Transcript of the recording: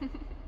Ha ha ha.